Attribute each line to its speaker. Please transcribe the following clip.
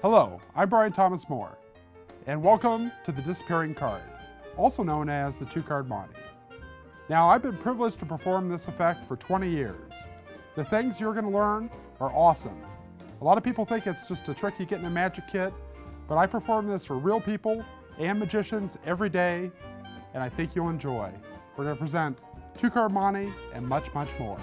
Speaker 1: Hello, I'm Brian Thomas Moore, and welcome to the Disappearing Card, also known as the two-card Monte. Now, I've been privileged to perform this effect for 20 years. The things you're gonna learn are awesome. A lot of people think it's just a trick you get in a magic kit, but I perform this for real people and magicians every day, and I think you'll enjoy. We're gonna present two-card Monte and much, much more.